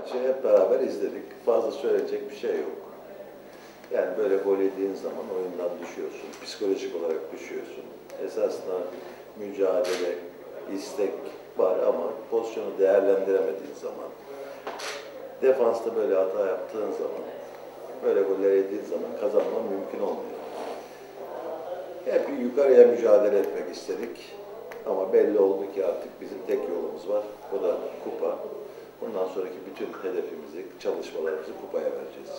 maçı hep beraber izledik. Fazla söyleyecek bir şey yok. Yani böyle gol yediğin zaman oyundan düşüyorsun. Psikolojik olarak düşüyorsun. Esasında mücadele, istek var ama pozisyonu değerlendiremediğin zaman, defansta böyle hata yaptığın zaman, böyle goller yediğin zaman kazanman mümkün olmuyor. Hep yukarıya mücadele etmek istedik. Ama belli oldu ki artık bizim tek yolumuz var. O da kupa. Bundan sonraki bütün hedefimizi, çalışmalarımızı kupaya vereceğiz.